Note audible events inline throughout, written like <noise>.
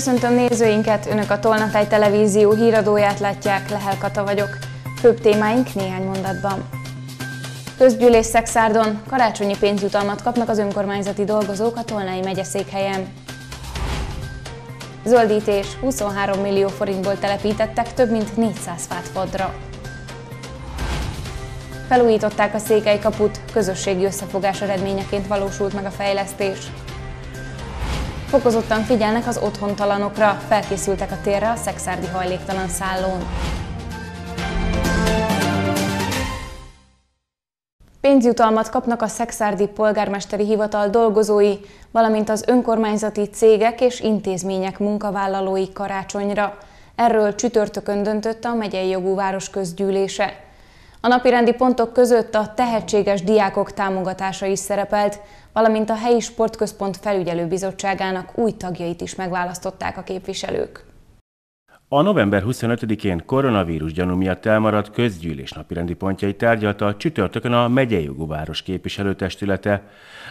Köszöntöm nézőinket, Önök a Tolnatáj Televízió híradóját látják, Lehel Kata vagyok. Főbb témáink néhány mondatban. Közgyűlés Szexárdon karácsonyi pénzjutalmat kapnak az önkormányzati dolgozók a Tolnai megyeszékhelyen. Zöldítés 23 millió forintból telepítettek több mint 400 fát fadra. Felújították a Székely kaput, közösségi összefogás eredményeként valósult meg a fejlesztés. Fokozottan figyelnek az otthontalanokra, felkészültek a térre a szexárdi hajléktalan szállón. Pénzjutalmat kapnak a Szexárdi Polgármesteri Hivatal dolgozói, valamint az önkormányzati cégek és intézmények munkavállalói karácsonyra. Erről csütörtökön döntött a megyei jogú város közgyűlése. A napirendi pontok között a tehetséges diákok támogatása is szerepelt, valamint a helyi sportközpont felügyelőbizottságának új tagjait is megválasztották a képviselők. A november 25-én koronavírus gyanú miatt elmaradt közgyűlés napirendi pontjai tárgyalta a csütörtökön a megyei jogú város képviselőtestülete.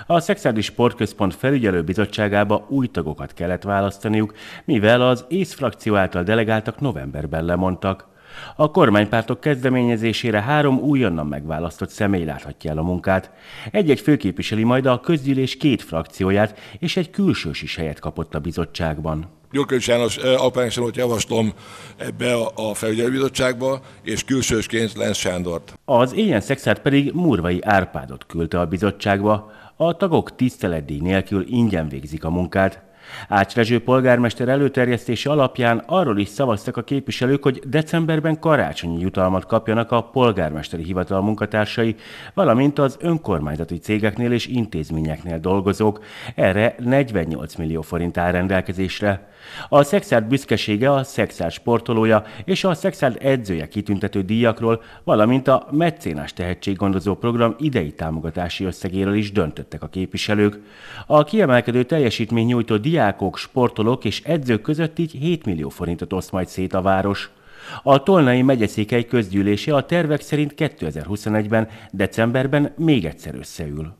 A Szexádi Sportközpont felügyelő bizottságába új tagokat kellett választaniuk, mivel az ész frakció által delegáltak novemberben lemondtak. A kormánypártok kezdeményezésére három újonnan megválasztott személy láthatja el a munkát. Egy-egy főképviseli majd a közgyűlés két frakcióját, és egy külsős is helyet kapott a bizottságban. Gyurkős János alpányosonot javaslom ebbe a felügyelőbizottságba, és külsősként Lenz Sándort. Az éjjel szexát pedig Murvai Árpádot küldte a bizottságba. A tagok tiszteletdíj nélkül ingyen végzik a munkát. Ács polgármester előterjesztése alapján arról is szavaztak a képviselők, hogy decemberben karácsonyi jutalmat kapjanak a polgármesteri hivatal munkatársai, valamint az önkormányzati cégeknél és intézményeknél dolgozók. Erre 48 millió forint áll rendelkezésre. A Szexárd büszkesége a Szexárd sportolója és a Szexárd edzője kitüntető díjakról, valamint a Meccénás Tehetséggondozó Program idei támogatási összegéről is döntöttek a képviselők. A kiemelkedő teljesítmény nyújtó diákok, sportolók és edzők között így 7 millió forintot oszt majd szét a város. A Tolnai megyeszékely közgyűlése a tervek szerint 2021-ben, decemberben még egyszer összeül.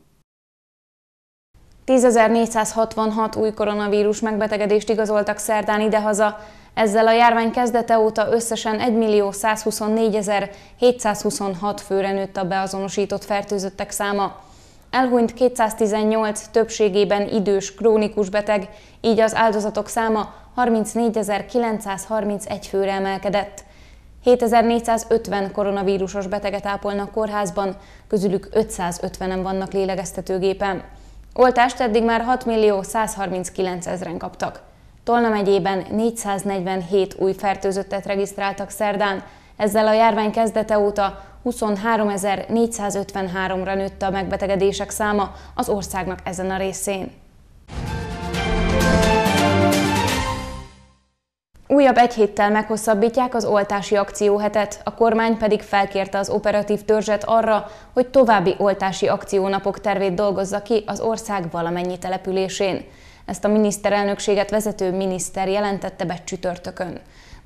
10.466 új koronavírus megbetegedést igazoltak szerdán idehaza, ezzel a járvány kezdete óta összesen 1.124.726 főre nőtt a beazonosított fertőzöttek száma. Elhunyt 218 többségében idős, krónikus beteg, így az áldozatok száma 34.931 főre emelkedett. 7450 koronavírusos beteget ápolnak kórházban, közülük 550-en vannak lélegeztetőgépen. Oltást eddig már 6 millió 139 ezeren kaptak. Tolna megyében 447 új fertőzöttet regisztráltak szerdán, ezzel a járvány kezdete óta 23.453-ra nőtt a megbetegedések száma az országnak ezen a részén. Újabb egy héttel meghosszabbítják az oltási akcióhetet, a kormány pedig felkérte az operatív törzset arra, hogy további oltási akciónapok tervét dolgozza ki az ország valamennyi településén. Ezt a miniszterelnökséget vezető miniszter jelentette be csütörtökön.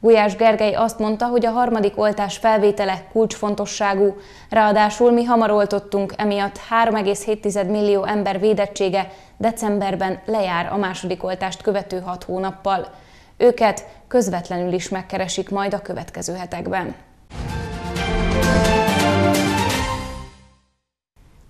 Gulyás Gergely azt mondta, hogy a harmadik oltás felvétele kulcsfontosságú, ráadásul mi hamar oltottunk, emiatt 3,7 millió ember védettsége decemberben lejár a második oltást követő hat hónappal. Őket közvetlenül is megkeresik majd a következő hetekben.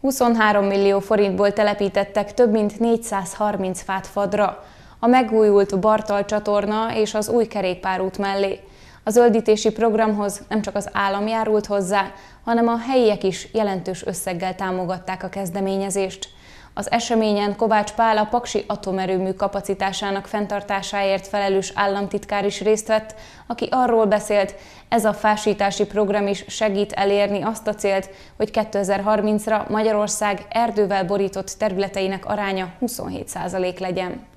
23 millió forintból telepítettek több mint 430 fát fadra, a megújult Bartal csatorna és az új kerékpárút mellé. A zöldítési programhoz nem csak az állam járult hozzá, hanem a helyiek is jelentős összeggel támogatták a kezdeményezést. Az eseményen Kovács Pál a Paksi atomerőmű kapacitásának fenntartásáért felelős államtitkár is részt vett, aki arról beszélt, ez a fásítási program is segít elérni azt a célt, hogy 2030-ra Magyarország erdővel borított területeinek aránya 27% legyen.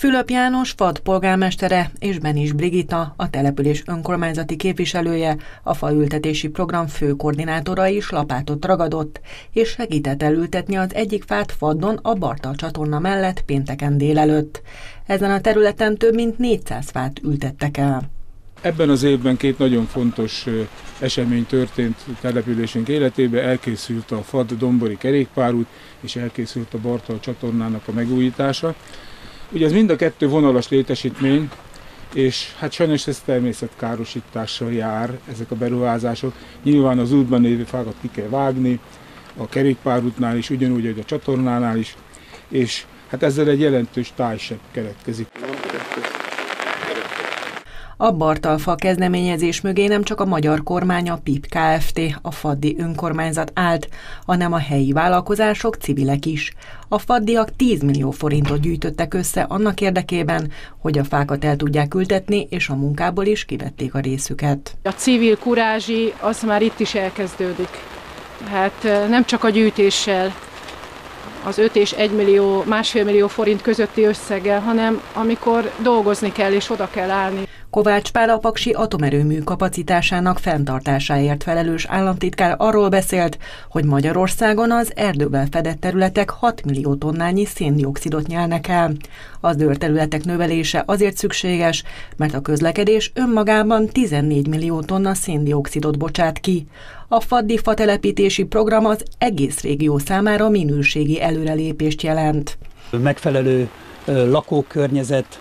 Fülöp János FAD polgármestere és Benis Brigita, a település önkormányzati képviselője, a faültetési program főkoordinátora is lapátot ragadott, és segített elültetni az egyik fát Faddon a Bartal csatorna mellett pénteken délelőtt. Ezen a területen több mint 400 fát ültettek el. Ebben az évben két nagyon fontos esemény történt településünk életébe. Elkészült a FAD Dombori kerékpárút, és elkészült a Bartal csatornának a megújítása. Ugye ez mind a kettő vonalas létesítmény, és hát sajnos ez természetkárosítással jár, ezek a beruházások. Nyilván az útban lévő fákat ki kell vágni, a kerékpárútnál is, ugyanúgy, hogy a csatornánál is, és hát ezzel egy jelentős tájsebb keletkezik. A Bartalfa kezdeményezés mögé nem csak a magyar kormány, a PIP Kft., a Faddi önkormányzat állt, hanem a helyi vállalkozások, civilek is. A faddiak 10 millió forintot gyűjtöttek össze annak érdekében, hogy a fákat el tudják ültetni, és a munkából is kivették a részüket. A civil kurázsi az már itt is elkezdődik. Hát nem csak a gyűjtéssel, az 5 és 1 millió, másfél millió forint közötti összeggel, hanem amikor dolgozni kell és oda kell állni. Kovács Pál a atomerőmű kapacitásának fenntartásáért felelős államtitkár arról beszélt, hogy Magyarországon az erdővel fedett területek 6 millió tonnányi széndiokszidot nyelnek el. Az területek növelése azért szükséges, mert a közlekedés önmagában 14 millió tonna széndiokszidot bocsát ki. A Faddi fatelepítési program az egész régió számára minőségi előrelépést jelent. Megfelelő lakókörnyezet,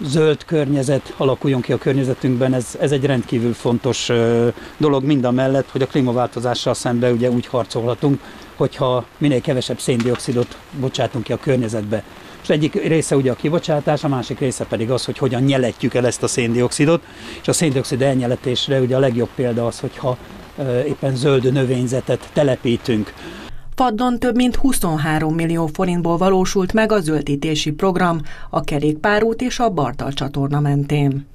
zöld környezet alakuljon ki a környezetünkben, ez, ez egy rendkívül fontos dolog mind a mellett, hogy a klímaváltozással szemben ugye úgy harcolhatunk, hogyha minél kevesebb széndiokszidot bocsátunk ki a környezetbe. És egyik része ugye a kibocsátás, a másik része pedig az, hogy hogyan nyeletjük el ezt a széndiokszidot, és a széndiokszid elnyeletésre ugye a legjobb példa az, hogyha éppen zöld növényzetet telepítünk. Faddon több mint 23 millió forintból valósult meg a zöldítési program a kerékpárút és a Bartal csatorna mentén.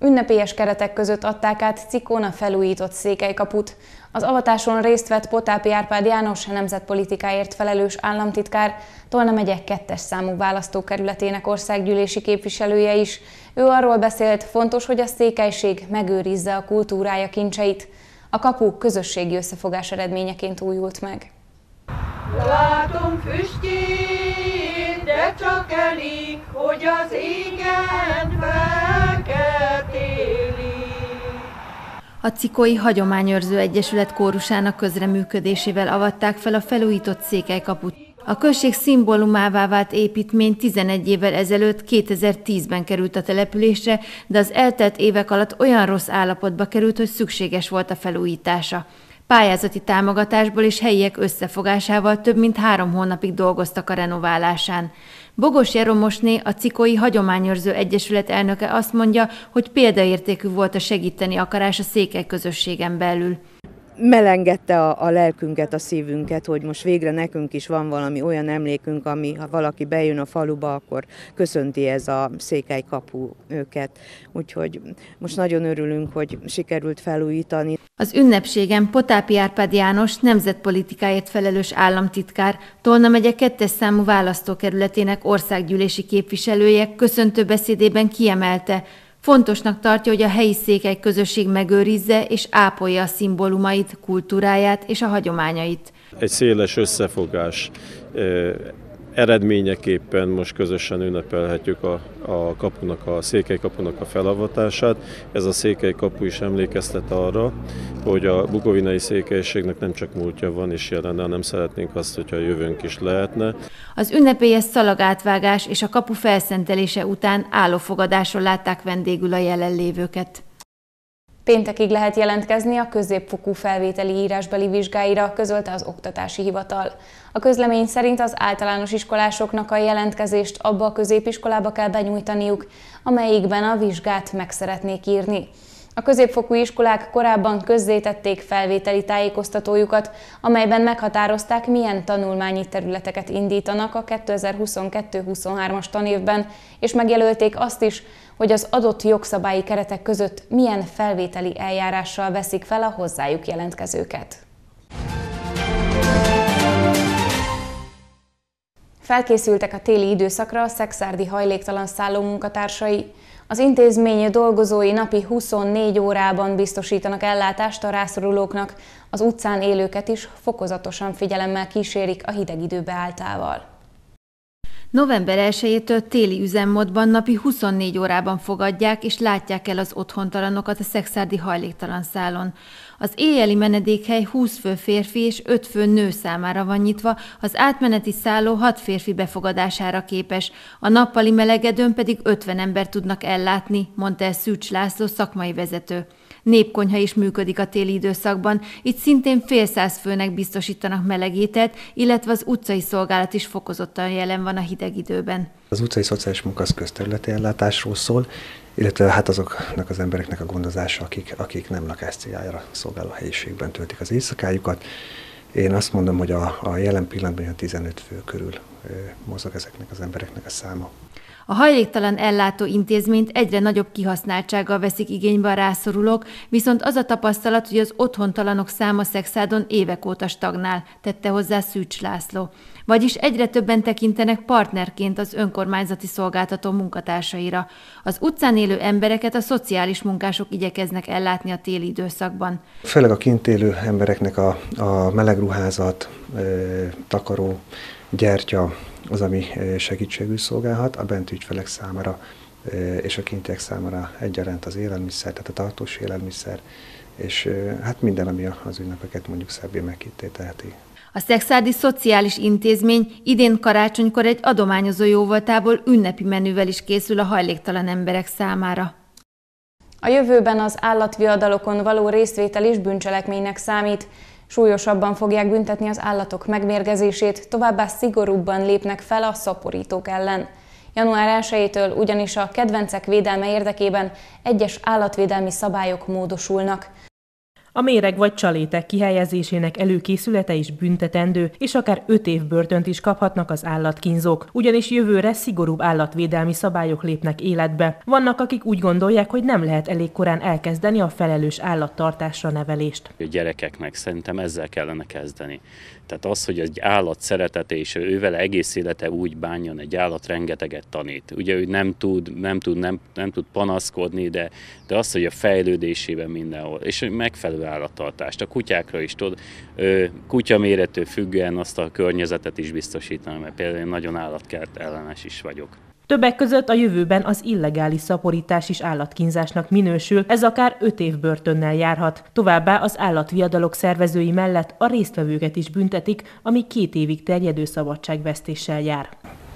Ünnepélyes keretek között adták át Cikóna felújított székelykaput. Az avatáson részt vett Potápi Árpád János nemzetpolitikáért felelős államtitkár, Tolna megye kettes számú választókerületének országgyűlési képviselője is. Ő arról beszélt, fontos, hogy a székelység megőrizze a kultúrája kincseit. A kapu közösségi összefogás eredményeként újult meg. Látom füstjét, de csak elég, hogy az égen felkeltéli. A Cikói Hagyományőrző Egyesület kórusának közreműködésével avatták fel a felújított székelykaput. A község szimbólumává vált építmény 11 évvel ezelőtt 2010-ben került a településre, de az eltelt évek alatt olyan rossz állapotba került, hogy szükséges volt a felújítása. Pályázati támogatásból és helyiek összefogásával több mint három hónapig dolgoztak a renoválásán. Bogos Jeromosné, a Cikói Hagyományőrző Egyesület elnöke azt mondja, hogy példaértékű volt a segíteni akarás a székely közösségen belül melengedte a, a lelkünket, a szívünket, hogy most végre nekünk is van valami olyan emlékünk, ami ha valaki bejön a faluba, akkor köszönti ez a székely kapu őket. Úgyhogy most nagyon örülünk, hogy sikerült felújítani. Az ünnepségen Potápi Árpád János nemzetpolitikáért felelős államtitkár, Tolna megye kettes számú választókerületének országgyűlési képviselője köszöntő beszédében kiemelte, Fontosnak tartja, hogy a helyi székely közösség megőrizze és ápolja a szimbólumait, kultúráját és a hagyományait. Egy széles összefogás eredményeképpen most közösen ünnepelhetjük a, a kapunak, a székely kapunak a felavatását. Ez a székely kapu is emlékeztet arra, hogy a bukovinai székelységnek nem csak múltja van és jelenne, hanem szeretnénk azt, hogyha a jövőnk is lehetne. Az ünnepélyes szalagátvágás és a kapu felszentelése után állófogadásról látták vendégül a jelenlévőket. Péntekig lehet jelentkezni a középfokú felvételi írásbeli vizsgáira, közölte az Oktatási Hivatal. A közlemény szerint az általános iskolásoknak a jelentkezést abba a középiskolába kell benyújtaniuk, amelyikben a vizsgát meg szeretnék írni. A középfokú iskolák korábban közzétették felvételi tájékoztatójukat, amelyben meghatározták, milyen tanulmányi területeket indítanak a 2022-23-as tanévben, és megjelölték azt is, hogy az adott jogszabályi keretek között milyen felvételi eljárással veszik fel a hozzájuk jelentkezőket. Felkészültek a téli időszakra a szexárdi hajléktalan szálló munkatársai. Az intézmény dolgozói napi 24 órában biztosítanak ellátást a rászorulóknak, az utcán élőket is fokozatosan figyelemmel kísérik a hideg idő beálltával. November 1-től téli üzemmódban napi 24 órában fogadják és látják el az otthontalanokat a szexárdi hajléktalan szálon. Az éjjeli menedékhely 20 fő férfi és 5 fő nő számára van nyitva, az átmeneti szálló 6 férfi befogadására képes, a nappali melegedőn pedig 50 ember tudnak ellátni, mondta el Szűcs László szakmai vezető. Népkonyha is működik a téli időszakban, itt szintén fél száz főnek biztosítanak melegételt, illetve az utcai szolgálat is fokozottan jelen van a hideg időben. Az utcai szociális munka az közterületi ellátásról szól, illetve hát azoknak az embereknek a gondozása, akik, akik nem lakás céljára szolgáló helyiségben töltik az éjszakájukat. Én azt mondom, hogy a, a jelen pillanatban a 15 fő körül mozog ezeknek az embereknek a száma. A hajléktalan ellátó intézményt egyre nagyobb kihasználtsággal veszik igénybe a rászorulók, viszont az a tapasztalat, hogy az otthontalanok száma Szexádon évek óta stagnál, tette hozzá Szűcs László. Vagyis egyre többen tekintenek partnerként az önkormányzati szolgáltató munkatársaira. Az utcán élő embereket a szociális munkások igyekeznek ellátni a téli időszakban. Főleg a kint élő embereknek a, a melegruházat, takaró, gyertya, az, ami segítségül szolgálhat a bent ügyfelek számára és a kintiek számára egyaránt az élelmiszer, tehát a tartós élelmiszer, és hát minden, ami az ünnepeket mondjuk szebbé megkitté teheti. A Szexádi Szociális Intézmény idén karácsonykor egy adományozó jóvoltából ünnepi menüvel is készül a hajléktalan emberek számára. A jövőben az állatviadalokon való részvétel is bűncselekménynek számít, Súlyosabban fogják büntetni az állatok megmérgezését, továbbá szigorúbban lépnek fel a szaporítók ellen. Január 1-től ugyanis a kedvencek védelme érdekében egyes állatvédelmi szabályok módosulnak. A méreg vagy csalétek kihelyezésének előkészülete is büntetendő, és akár 5 év börtönt is kaphatnak az állatkínzók, ugyanis jövőre szigorúbb állatvédelmi szabályok lépnek életbe. Vannak, akik úgy gondolják, hogy nem lehet elég korán elkezdeni a felelős állattartásra nevelést. A gyerekeknek szerintem ezzel kellene kezdeni. Tehát az, hogy egy állat szeretete és ővel egész élete úgy bánjon, egy állat rengeteget tanít. Ugye ő nem tud, nem tud, nem, nem tud panaszkodni, de, de az, hogy a fejlődésében mindenhol, és megfelelő állattartást. A kutyákra is tud, kutya mérető függően azt a környezetet is biztosítani, mert például én nagyon állatkert ellenes is vagyok. Többek között a jövőben az illegális szaporítás is állatkínzásnak minősül, ez akár 5 év börtönnel járhat. Továbbá az állatviadalok szervezői mellett a résztvevőket is büntetik, ami két évig terjedő szabadságvesztéssel jár.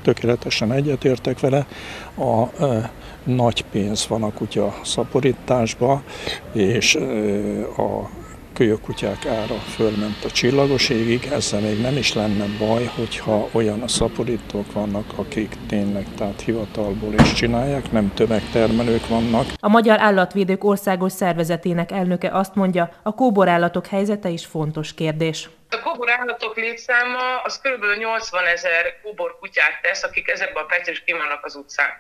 Tökéletesen egyetértek vele. A e, nagy pénz van a kutya szaporításba, és e, a kölyökutyák ára fölment a csillagos égig, ezzel még nem is lenne baj, hogyha olyan szaporítók vannak, akik tényleg tehát hivatalból is csinálják, nem tömegtermelők vannak. A Magyar Állatvédők Országos Szervezetének elnöke azt mondja, a kóborállatok helyzete is fontos kérdés. A kóborállatok létszáma az kb. 80 ezer kóborkutyát tesz, akik ezekben a percben is kivannak az utcán.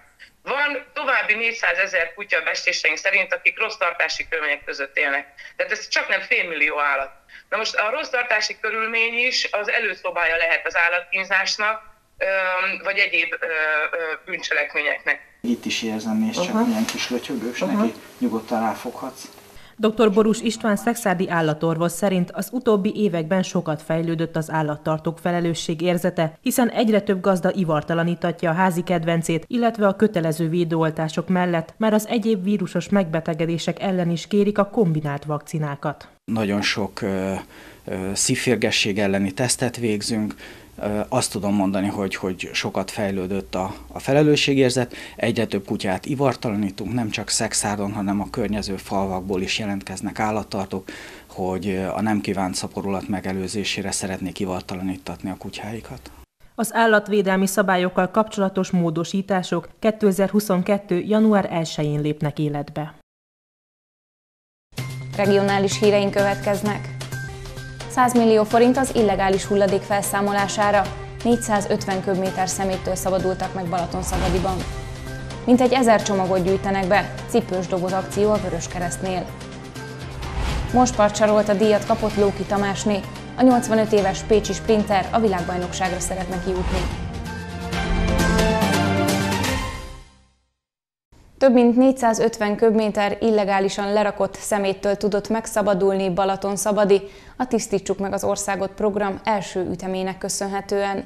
Van további 400 ezer kutya bestéseink szerint, akik rossz tartási körülmények között élnek. Tehát ez csak nem félmillió állat. Na most a rossz tartási körülmény is az előszobája lehet az állatkínzásnak, vagy egyéb bűncselekményeknek. Itt is érzem, és csak uh-huh. ilyen kis lötyögős uh-huh. neki, nyugodtan ráfoghatsz. Dr. Borús István szexádi állatorvos szerint az utóbbi években sokat fejlődött az állattartók felelősség érzete, hiszen egyre több gazda ivartalanítatja a házi kedvencét, illetve a kötelező védőoltások mellett már az egyéb vírusos megbetegedések ellen is kérik a kombinált vakcinákat. Nagyon sok ö, ö, szívférgesség elleni tesztet végzünk, azt tudom mondani, hogy, hogy sokat fejlődött a, a felelősségérzet, egyre több kutyát ivartalanítunk, nem csak Szexárdon, hanem a környező falvakból is jelentkeznek állattartók, hogy a nem kívánt szaporulat megelőzésére szeretnék ivartalanítatni a kutyáikat. Az állatvédelmi szabályokkal kapcsolatos módosítások 2022. január 1-én lépnek életbe. Regionális híreink következnek. 100 millió forint az illegális hulladék felszámolására, 450 köbméter szeméttől szabadultak meg Balatonszabadiban. Mintegy ezer csomagot gyűjtenek be, cipős doboz akció a Vöröskeresztnél. Most parcsarolt a díjat kapott Lóki Tamásné, a 85 éves pécsi sprinter a világbajnokságra szeretne kijutni. Több mint 450 köbméter illegálisan lerakott szeméttől tudott megszabadulni Balaton Szabadi, a Tisztítsuk meg az országot program első ütemének köszönhetően.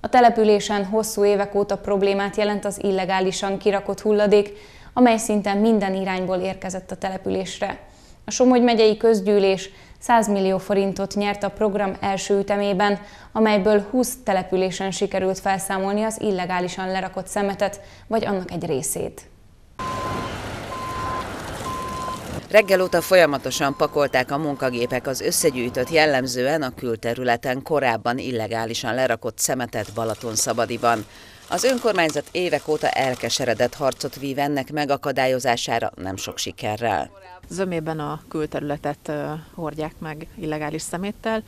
A településen hosszú évek óta problémát jelent az illegálisan kirakott hulladék, amely szinte minden irányból érkezett a településre. A Somogy megyei közgyűlés 100 millió forintot nyert a program első ütemében, amelyből 20 településen sikerült felszámolni az illegálisan lerakott szemetet, vagy annak egy részét. Reggel óta folyamatosan pakolták a munkagépek az összegyűjtött jellemzően a külterületen korábban illegálisan lerakott szemetet Balatonszabadiban. Az önkormányzat évek óta elkeseredett harcot vív ennek megakadályozására nem sok sikerrel. Zömében a külterületet hordják meg illegális szeméttel.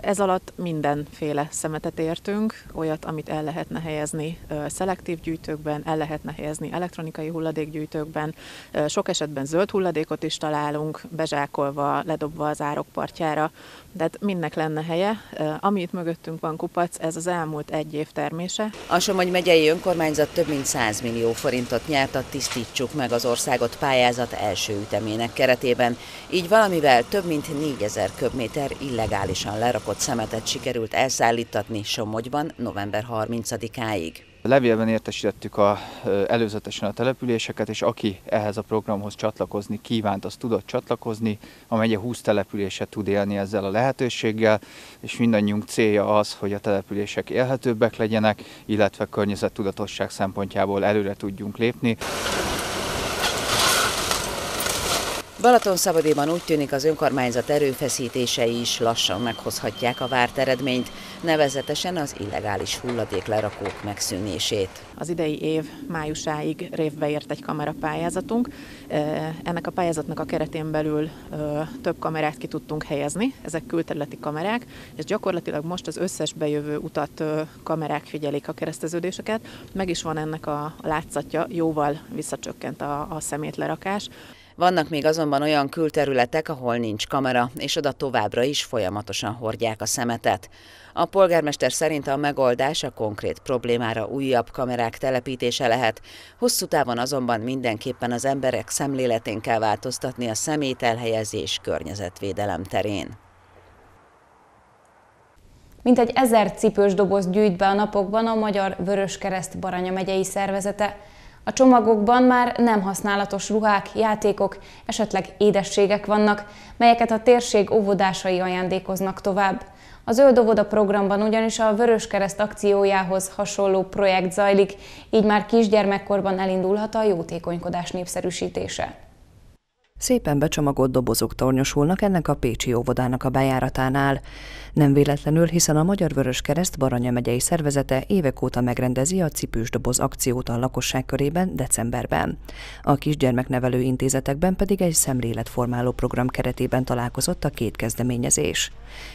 Ez alatt mindenféle szemetet értünk, olyat, amit el lehetne helyezni szelektív gyűjtőkben, el lehetne helyezni elektronikai hulladékgyűjtőkben. Sok esetben zöld hulladékot is találunk, bezsákolva, ledobva az árokpartjára, de hát mindnek lenne helye. Amit mögöttünk van kupac, ez az elmúlt egy év termése. A Somogy megyei önkormányzat több mint 100 millió forintot nyert a Tisztítsuk meg az országot pályázat első ütemének keretében, így valamivel több mint 4000 köbméter illegálisan lerakott szemetet sikerült elszállítatni Somogyban november 30-áig. Levélben értesítettük a, előzetesen a településeket, és aki ehhez a programhoz csatlakozni kívánt, az tudott csatlakozni. A megye 20 települése tud élni ezzel a lehetőséggel, és mindannyiunk célja az, hogy a települések élhetőbbek legyenek, illetve környezettudatosság szempontjából előre tudjunk lépni. Balatonszabadéban úgy tűnik az önkormányzat erőfeszítései is lassan meghozhatják a várt eredményt, nevezetesen az illegális hulladéklerakók megszűnését. Az idei év májusáig révbe ért egy kamerapályázatunk. Ennek a pályázatnak a keretén belül több kamerát ki tudtunk helyezni, ezek külterületi kamerák, és gyakorlatilag most az összes bejövő utat kamerák figyelik a kereszteződéseket. Meg is van ennek a látszatja, jóval visszacsökkent a, a szemétlerakás. Vannak még azonban olyan külterületek, ahol nincs kamera, és oda továbbra is folyamatosan hordják a szemetet. A polgármester szerint a megoldás a konkrét problémára újabb kamerák telepítése lehet, hosszú távon azonban mindenképpen az emberek szemléletén kell változtatni a szemét elhelyezés környezetvédelem terén. Mintegy ezer cipős doboz gyűjt be a napokban a Magyar Vöröskereszt Baranya megyei szervezete. A csomagokban már nem használatos ruhák, játékok, esetleg édességek vannak, melyeket a térség óvodásai ajándékoznak tovább. A Zöld Óvoda programban ugyanis a Vöröskereszt akciójához hasonló projekt zajlik, így már kisgyermekkorban elindulhat a jótékonykodás népszerűsítése. Szépen becsomagolt dobozok tornyosulnak ennek a Pécsi óvodának a bejáratánál. Nem véletlenül, hiszen a Magyar Vörös Kereszt Baranya megyei szervezete évek óta megrendezi a cipős doboz akciót a lakosság körében decemberben. A kisgyermeknevelő intézetekben pedig egy szemléletformáló program keretében találkozott a két kezdeményezés.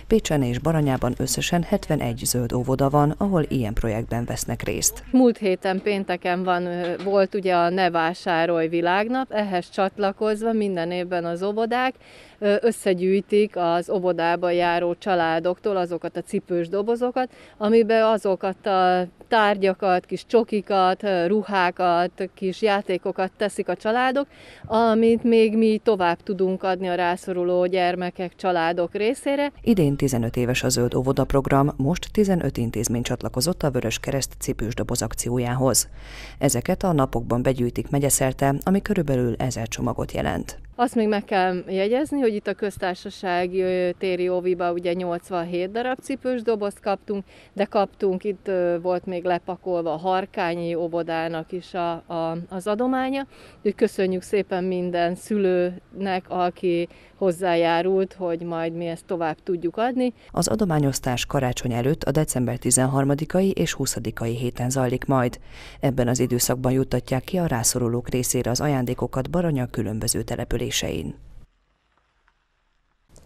Pécsen és Baranyában összesen 71 zöld óvoda van, ahol ilyen projektben vesznek részt. Múlt héten pénteken van, volt ugye a Ne Vásárolj világnap, ehhez csatlakozva minden évben az óvodák összegyűjtik az óvodába járó családoktól azokat a cipős dobozokat, amiben azokat a tárgyakat, kis csokikat, ruhákat, kis játékokat teszik a családok, amit még mi tovább tudunk adni a rászoruló gyermekek, családok részére. Idén 15 éves a Zöld Óvoda program, most 15 intézmény csatlakozott a Vörös Kereszt cipős doboz akciójához. Ezeket a napokban begyűjtik megyeszerte, ami körülbelül ezer csomagot jelent. Azt még meg kell jegyezni, hogy itt a köztársaság téri óviba ugye 87 darab cipős dobozt kaptunk, de kaptunk, itt volt még lepakolva a Harkányi óvodának is a, a, az adománya. Úgyhogy köszönjük szépen minden szülőnek, aki hozzájárult, hogy majd mi ezt tovább tudjuk adni. Az adományosztás karácsony előtt a december 13-ai és 20-ai héten zajlik majd. Ebben az időszakban juttatják ki a rászorulók részére az ajándékokat Baranya különböző településein.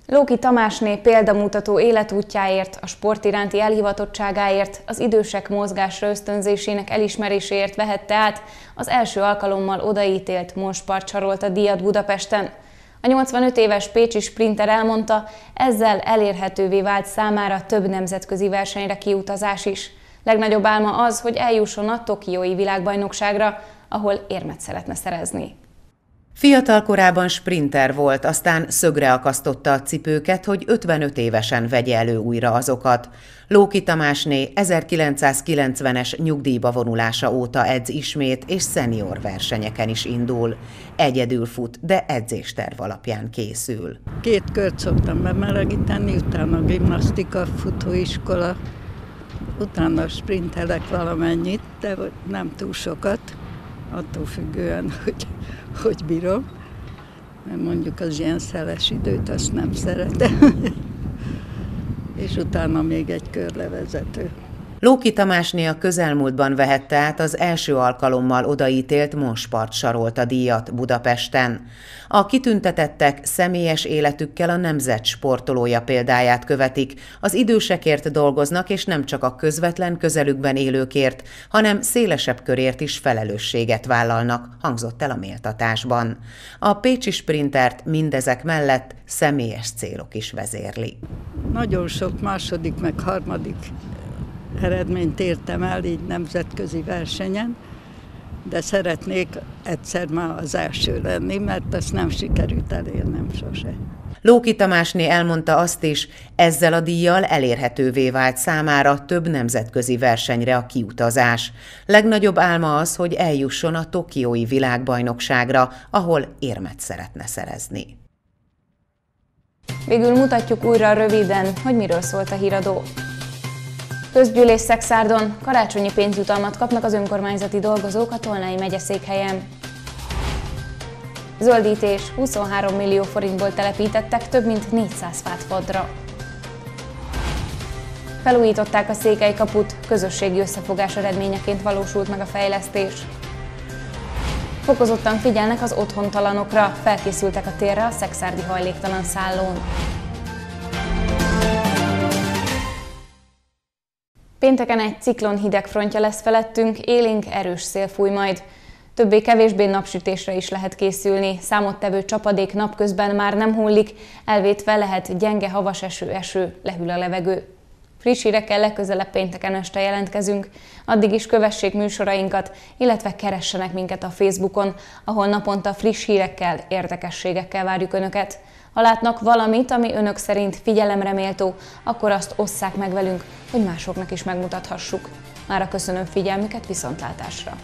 Lóki Tamásné példamutató életútjáért, a sport iránti elhivatottságáért, az idősek mozgásra ösztönzésének elismeréséért vehette át az első alkalommal odaítélt Monspart a díjat Budapesten. A 85 éves pécsi sprinter elmondta, ezzel elérhetővé vált számára több nemzetközi versenyre kiutazás is. Legnagyobb álma az, hogy eljusson a Tokiói világbajnokságra, ahol érmet szeretne szerezni. Fiatal korában sprinter volt, aztán szögre akasztotta a cipőket, hogy 55 évesen vegye elő újra azokat. Lóki Tamásné 1990-es nyugdíjba vonulása óta edz ismét, és szenior versenyeken is indul. Egyedül fut, de edzésterv alapján készül. Két kört szoktam bemelegíteni, utána gimnasztika, futóiskola, utána sprintelek valamennyit, de nem túl sokat, attól függően, hogy hogy bírom, mert mondjuk az ilyen szeles időt azt nem szeretem. <laughs> és utána még egy körlevezető. Lóki Tamásné a közelmúltban vehette át az első alkalommal odaítélt Monspart sarolta díjat Budapesten. A kitüntetettek személyes életükkel a nemzet sportolója példáját követik, az idősekért dolgoznak, és nem csak a közvetlen közelükben élőkért, hanem szélesebb körért is felelősséget vállalnak, hangzott el a méltatásban. A Pécsi sprintert mindezek mellett személyes célok is vezérli. Nagyon sok második meg harmadik eredményt értem el így nemzetközi versenyen, de szeretnék egyszer már az első lenni, mert ezt nem sikerült elérnem sose. Lóki Tamásné elmondta azt is, ezzel a díjjal elérhetővé vált számára több nemzetközi versenyre a kiutazás. Legnagyobb álma az, hogy eljusson a Tokiói világbajnokságra, ahol érmet szeretne szerezni. Végül mutatjuk újra röviden, hogy miről szólt a híradó. Közgyűlés Szexárdon karácsonyi pénzjutalmat kapnak az önkormányzati dolgozók a Tolnai megyeszékhelyen. Zöldítés 23 millió forintból telepítettek több mint 400 fát fadra. Felújították a székely kaput, közösségi összefogás eredményeként valósult meg a fejlesztés. Fokozottan figyelnek az otthontalanokra, felkészültek a térre a szexárdi hajléktalan szállón. Pénteken egy ciklon hidegfrontja lesz felettünk, élénk erős szél fúj majd. Többé-kevésbé napsütésre is lehet készülni, számottevő csapadék napközben már nem hullik, elvétve lehet gyenge havas eső, eső, lehűl a levegő. Friss hírekkel legközelebb pénteken este jelentkezünk. Addig is kövessék műsorainkat, illetve keressenek minket a Facebookon, ahol naponta friss hírekkel, érdekességekkel várjuk Önöket. Ha látnak valamit, ami Önök szerint figyelemre méltó, akkor azt osszák meg velünk, hogy másoknak is megmutathassuk. Mára köszönöm figyelmüket, viszontlátásra!